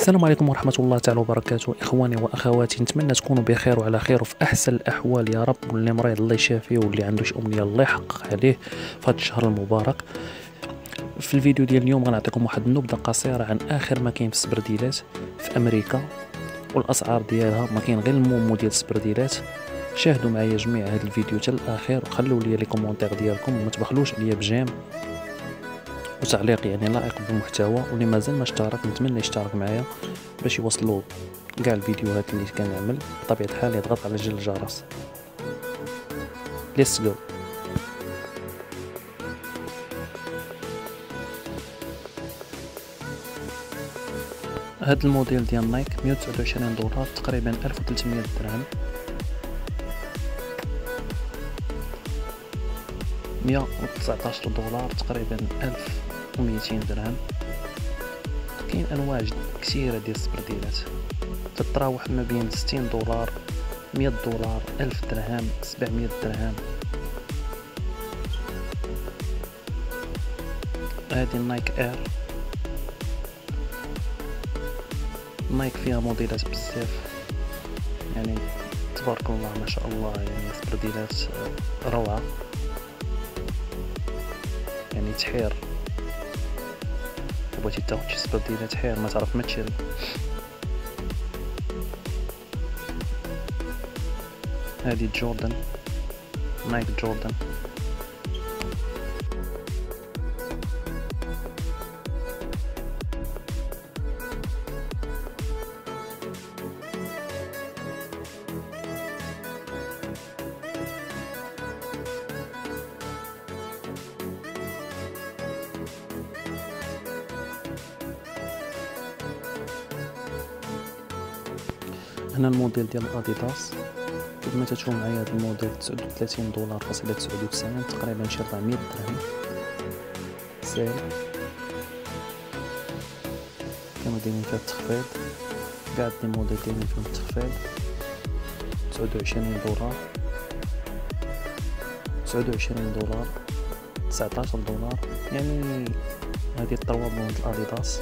السلام عليكم ورحمة الله تعالى وبركاته. إخواني وأخواتي نتمنى تكونوا بخير وعلى خير وفي أحسن الأحوال. يا رب واللي مريض الله يشافيه واللي عنده شي أمنية الله يحقق عليه في هذا الشهر المبارك. في الفيديو ديال اليوم غنعطيكم واحد النبذة قصيرة عن آخر ما كاين في السبرديلات في أمريكا والأسعار ديالها ما كاين غير الموديل ديال السبرديلات شاهدوا معايا جميع هذا الفيديو حتى الآخر وخلوا لي les commentaires ديالكم وما تبخلوش عليا ب j'aime. وتعليق يعني لائق بالمحتوى واللي مازال ما اشترك نتمنى يشترك معايا باش يوصلوا كاع الفيديوهات اللي كنعمل بطبيعة الحال يضغط على زر الجرس. let's go هاد الموديل ديال نايك 129 دولار تقريبا 1300 درهم. 119 دولار تقريبا 1200 درهم. كاين انواع كثيرة ديال السبرديلات. تتراوح ما بين 60 دولار 100 دولار 1000 درهم 700 درهم. هذه نايك اير نايك فيها موديلات بزاف. يعني تبارك الله ما شاء الله يعني سبرديلات روعة. يعني تحير. بغيتي تاخد شي سبب ديالها تحير ما تعرف ما تشري هادي جوردن نايك جوردن هنا الموديل ديال اديداس كما تشوفوا معايا هذا الموديل 39 دولار فاصلة 99 تقريبا شي 400 درهم. sale كما دايرين فيها التخفيض. كاع هاد الموديل دايرين فيهم التخفيض. 29 دولار. 29 دولار. 19 دولار. يعني هذه الطروا بوند الاديداس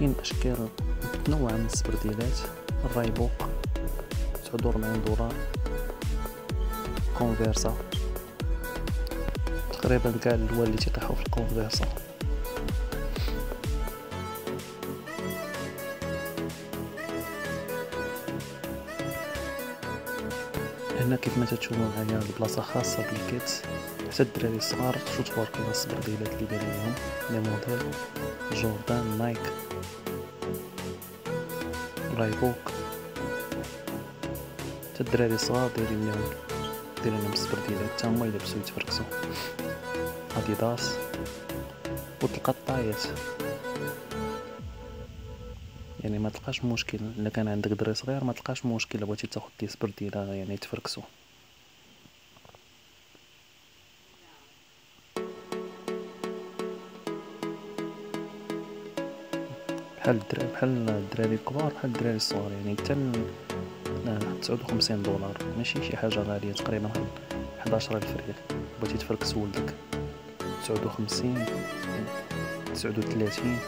كاين اشكال متنوعه من السبرديلات. الريبوك تسعود وربعين دولار كونفيرس تقريبا كاع الدول اللي تيطيحو في الكونفيرس. هنا كيف ما تشوفوا معايا البلاصة خاصة بالكيت. حتى الدراري الصغار شو تبارك السبرديلات اللي دايرين لهم. les modèles جوردان نايك. ريبوك حتى الدراري الصغار دايرين لهم دايرين لهم السبرديلات حتى هما يلبسو يتفركسو اديداس وتلقى الطايات. يعني ما تلقاش مشكل. إلا كان عندك دري صغير ما تلقاش مشكل. بغيتي تاخد ليه سبرديله يعني تفركسو بحال الدراري بحال الدراري الكبار بحال الدراري الصغار يعني حتى تسعود وخمسين دولار. ماشي شي حاجة غالية تقريبا حداشر ألف ريال. بغيتي تفركس ولدك. تسعود وخمسين تسعود وثلاثين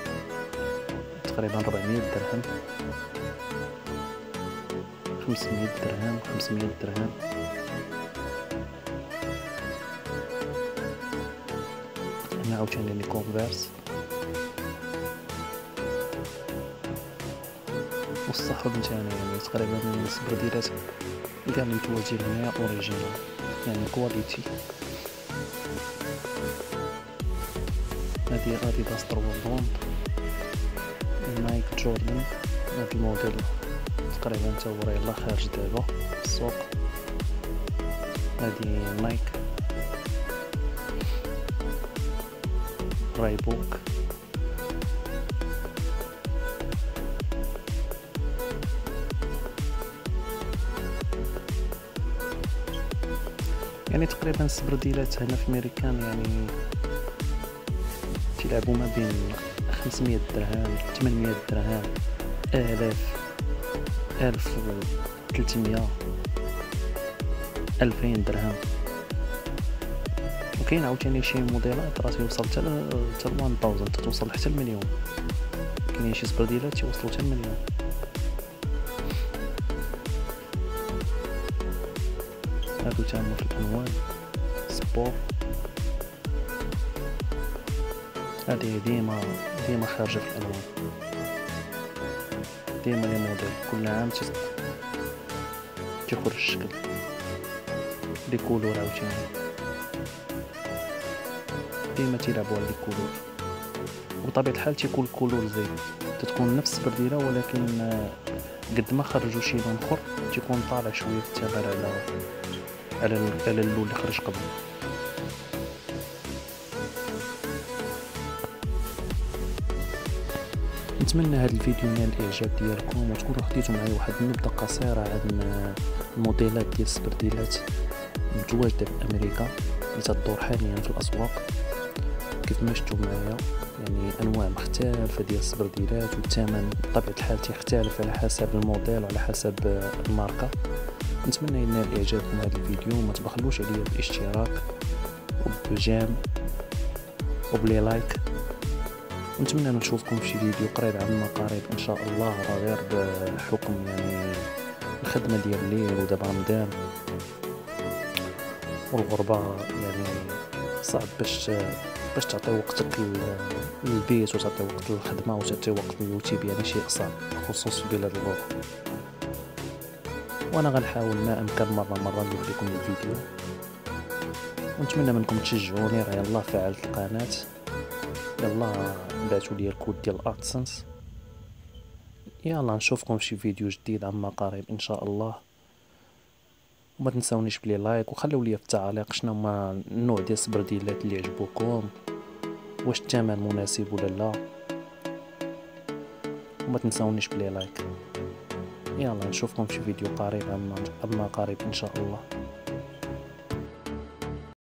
تقريبا ربعمية درهم. خمسمية درهم خمسمية درهم. هنا عاوتاني les كونفيرس. والصحب نتاعنا يعني تقريبا السبرديلات كاع اللي متواجدين هنايا original يعني qualité هادي اديداس tendance نايك جوردن هاد الموديل تقريبا تا هو يلاه خارج دابا في السوق. هادي نايك رايبوك يعني تقريبا السبرديلات هنا في ميريكان يعني تيلعبوا ما بين 500 درهم 800 درهم آلاف ألف وثلاثمية ألفين درهم. وكاين عاوتاني شي موديلات راه تيوصل حتى حتى 1000 توصل حتى المليون كاينين شي سبرديلات تيوصلوا حتى المليون هادو تاهما في الالوان سبور هادي ديما ديما خارجة في الالوان ديما les modèles. كل عام تيخرج الشكل. les couleurs عاوتاني. ديما تيلعبوا على les couleurs وبطبيعه الحال تيكون ال couleur زين. تتكون نفس السبرديله ولكن آه، قد ما خرجوا شي لون آخر تيكون طالع شوية في على على على اللون اللي خرج قبل. نتمنى هذا الفيديو ينال الإعجاب ديالكم وتكونوا خديتوا معايا واحد النبذه قصيره عن الموديلات ديال السبرديلات متواجدة في أمريكا. اللي تدور حاليا في الأسواق. كيف ما شفتوا معايا يعني أنواع مختلفة ديال السبرديلات والثمن بطبيعة الحال تيختلف على حسب الموديل وعلى حسب الماركة. نتمنى ينال اعجابكم هذا الفيديو ما تبخلوش عليا بالاشتراك وبالجام وبلي like. نتمنى نشوفكم في فيديو قريب عما قريب إن شاء الله راه غير بحكم يعني الخدمة ديال الليل ودابا رمضان والغربة يعني صعب باش باش تعطي وقتك للبيت وتعطي وقت للخدمة وتعطي وقت لليوتيوب يعني شيء صعب خصوصا في بلاد الغربه وأنا غنحاول ما امكن مرة مرة ندير لكم الفيديو. ونتمنى منكم تشجعوني. راه يلاه فعلت القناة. يلا بعثوا لي الكود ديال AdSense يلا نشوفكم في شي فيديو جديد عما قريب إن شاء الله. وما تنساونيش بلي like وخليو لي في التعليق شنو هما النوع ديال السبرديلات اللي عجبوكم واش الثمن مناسب ولا لا. وما تنساونيش بلي like. يلا نشوفكم في فيديو قريب عما قريب إن شاء الله.